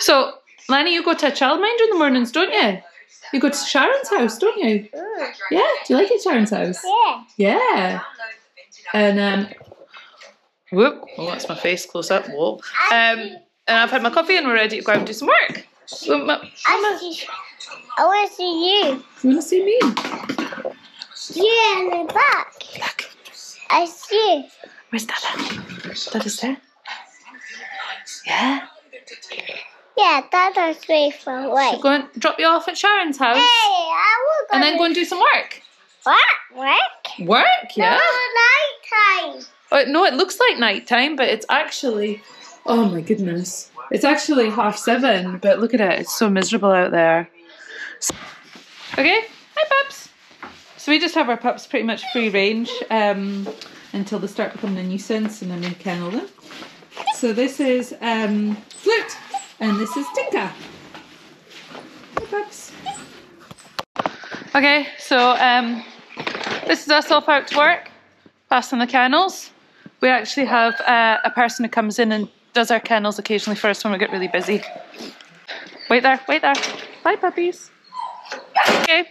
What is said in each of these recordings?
So, Lenny, you go to a childminder in the mornings, don't you? You go to Sharon's house, don't you? Yeah. Do you like it, Sharon's house? Yeah. Yeah. And um, whoop. Oh, that's my face close up. Whoa. Um, and I've had my coffee and we're ready to go out and do some work. So, ma- Mama, I. I want to see you. you want to see me? You in the back. Look, I see. where's Dada? Dada's there. Yeah. Yeah, that was way far away. Go and drop you off at Sharon's house, Hey, I will go. and then go and do some work. What? Work? Work, yeah. No, night time. Oh, no, it looks like night time, but it's actually. Oh my goodness. It's actually half seven, but look at it. It's so miserable out there. So- okay, hi pups. So we just have our pups pretty much free range um, until they start becoming a nuisance and then we kennel them. So this is um, Flute and this is Tinka. Hi pups. Okay, so um, this is us off out to work, passing the kennels. We actually have uh, a person who comes in and does our kennels occasionally for us when we get really busy. Wait there, wait there. Bye, puppies. Okay,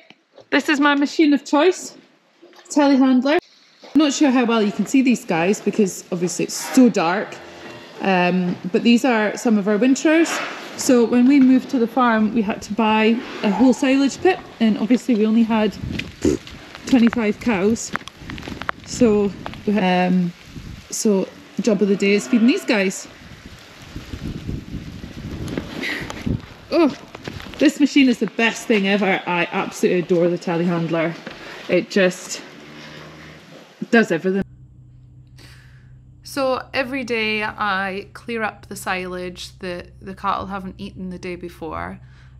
this is my machine of choice, telehandler. I'm not sure how well you can see these guys because obviously it's so dark. Um, but these are some of our winterers. So when we moved to the farm, we had to buy a whole silage pit, and obviously we only had 25 cows. So, um, so job of the day is feeding these guys. Oh, this machine is the best thing ever. I absolutely adore the telehandler. It just does everything. Every day I clear up the silage that the cattle haven't eaten the day before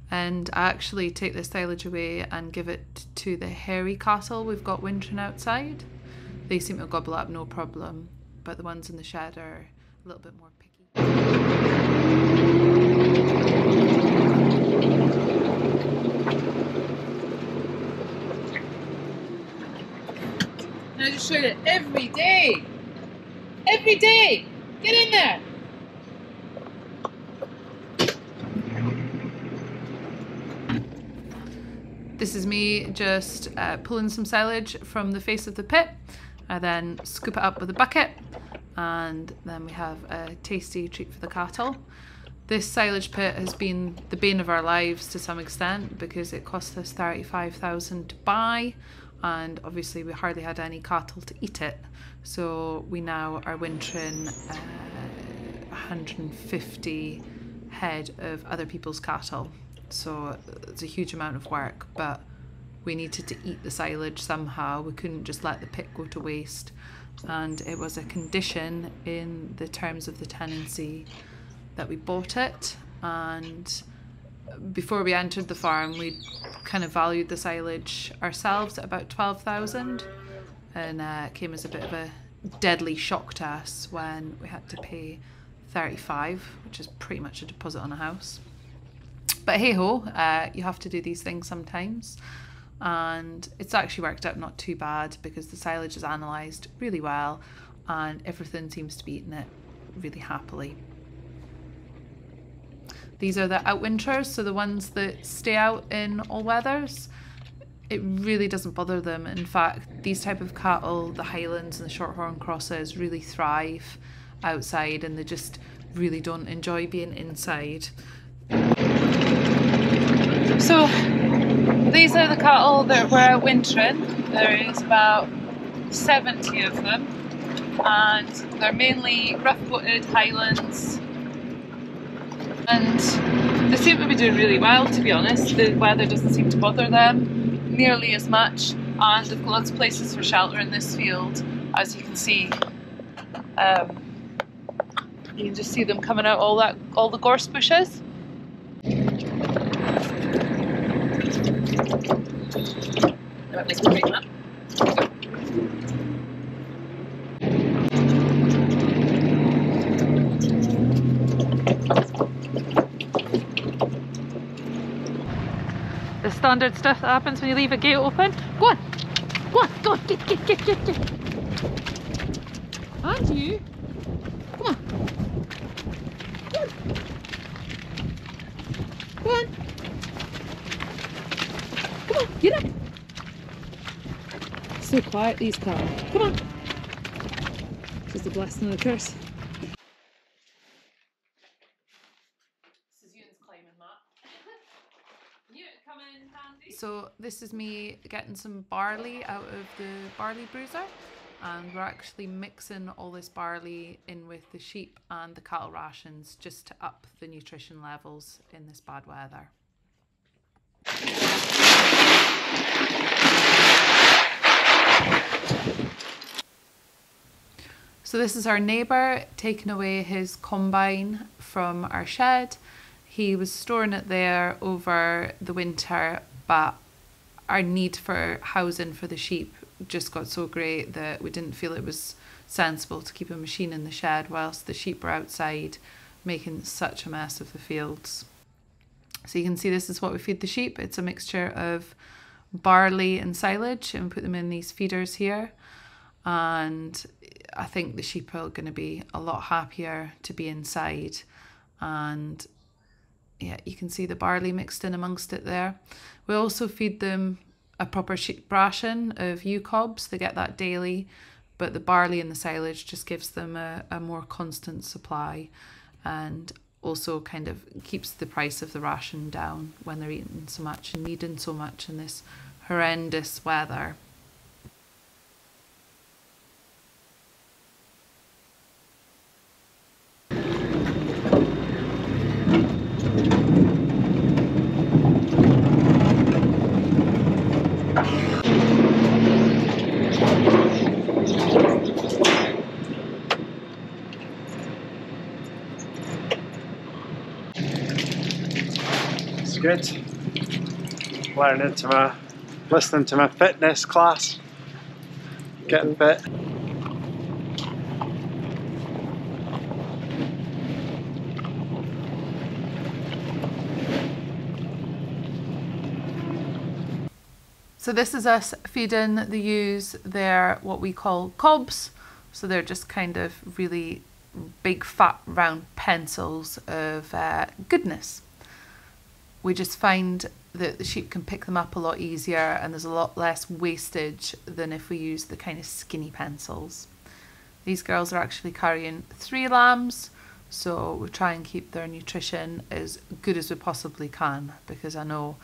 and I actually take the silage away and give it to the hairy cattle we've got wintering outside. They seem to gobble up no problem, but the ones in the shed are a little bit more picky. I just showed it every day. Every day. Get in there. This is me just uh, pulling some silage from the face of the pit. I then scoop it up with a bucket and then we have a tasty treat for the cattle. This silage pit has been the bane of our lives to some extent because it cost us 35,000 to buy and obviously we hardly had any cattle to eat it. So we now are wintering uh, 150 head of other people's cattle. So it's a huge amount of work, but we needed to eat the silage somehow. We couldn't just let the pit go to waste. And it was a condition in the terms of the tenancy that we bought it. And before we entered the farm, we kind of valued the silage ourselves at about 12,000 and uh, came as a bit of a deadly shock to us when we had to pay 35, which is pretty much a deposit on a house. But hey ho, uh, you have to do these things sometimes. And it's actually worked out not too bad because the silage is analysed really well and everything seems to be eating it really happily. These are the outwinters, so the ones that stay out in all weathers. It really doesn't bother them. In fact, these type of cattle, the Highlands and the Shorthorn crosses, really thrive outside and they just really don't enjoy being inside. So these are the cattle that were wintering. There is about 70 of them and they're mainly rough-footed Highlands and they seem to be doing really well to be honest. The weather doesn't seem to bother them nearly as much and got lots of places for shelter in this field as you can see. Um, you can just see them coming out all that all the gorse bushes. That standard stuff that happens when you leave a gate open. Go on, go on, go on, get, get, get, get, get. And you. Come on. Come on. Come on. Come on, get up. So quiet, these cars. Come on. This is the blessing and the curse. This is Ewan's climbing mat. So this is me getting some barley out of the barley bruiser and we're actually mixing all this barley in with the sheep and the cattle rations just to up the nutrition levels in this bad weather. So this is our neighbour taking away his combine from our shed. He was storing it there over the winter, but our need for housing for the sheep just got so great that we didn't feel it was sensible to keep a machine in the shed whilst the sheep were outside making such a mess of the fields. So you can see this is what we feed the sheep. It's a mixture of barley and silage and put them in these feeders here. And I think the sheep are going to be a lot happier to be inside. And yeah, you can see the barley mixed in amongst it there. We also feed them a proper sheep ration of ewe cobs. They get that daily, but the barley and the silage just gives them a, a more constant supply and also kind of keeps the price of the ration down when they're eating so much and needing so much in this horrendous weather. Good. Learning to my, listening to my fitness class, getting fit. So this is us feeding the ewes their what we call cobs. So they're just kind of really big fat round pencils of uh, goodness we just find that the sheep can pick them up a lot easier and there's a lot less wastage than if we use the kind of skinny pencils. These girls are actually carrying three lambs, so we try and keep their nutrition as good as we possibly can because I know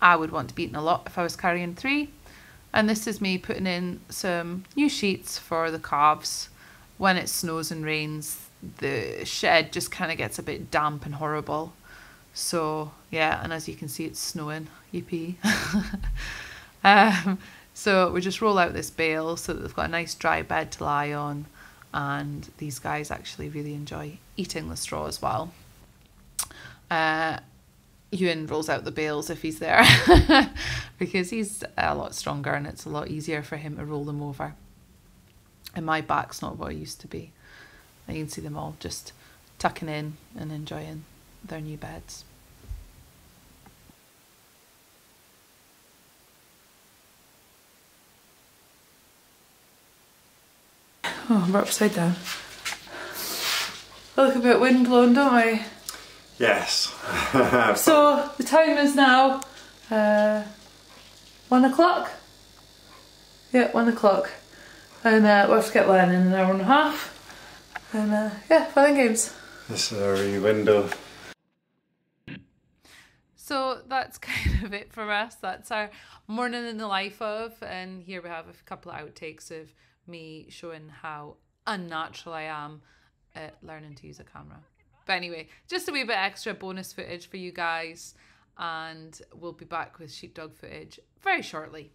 I would want to be eating a lot if I was carrying three. And this is me putting in some new sheets for the calves. When it snows and rains, the shed just kind of gets a bit damp and horrible. So yeah, and as you can see, it's snowing. Yippee! um, so we just roll out this bale so that they've got a nice dry bed to lie on, and these guys actually really enjoy eating the straw as well. Uh, Ewan rolls out the bales if he's there because he's a lot stronger and it's a lot easier for him to roll them over. And my back's not what it used to be. You can see them all just tucking in and enjoying their new beds. Oh, we're upside down. I look a bit windblown, don't I? Yes. so the time is now uh, one o'clock. Yeah, one o'clock. And uh, we'll have to get Len in an hour and a half. And uh, yeah, fun games. This is our window so that's kind of it for us. That's our morning in the life of. And here we have a couple of outtakes of me showing how unnatural I am at learning to use a camera. But anyway, just a wee bit extra bonus footage for you guys. And we'll be back with sheepdog footage very shortly.